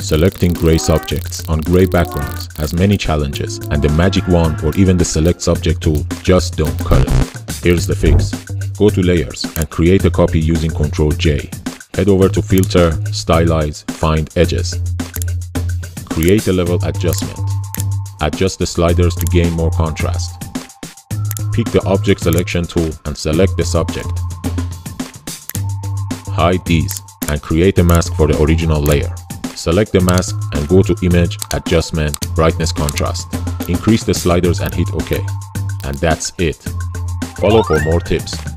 Selecting gray subjects on gray backgrounds has many challenges and the magic wand or even the select subject tool just don't cut it. Here's the fix. Go to layers and create a copy using Ctrl J. Head over to filter, stylize, find edges. Create a level adjustment. Adjust the sliders to gain more contrast. Pick the object selection tool and select the subject. Hide these and create a mask for the original layer. Select the mask and go to Image, Adjustment, Brightness Contrast. Increase the sliders and hit OK. And that's it. Follow for more tips.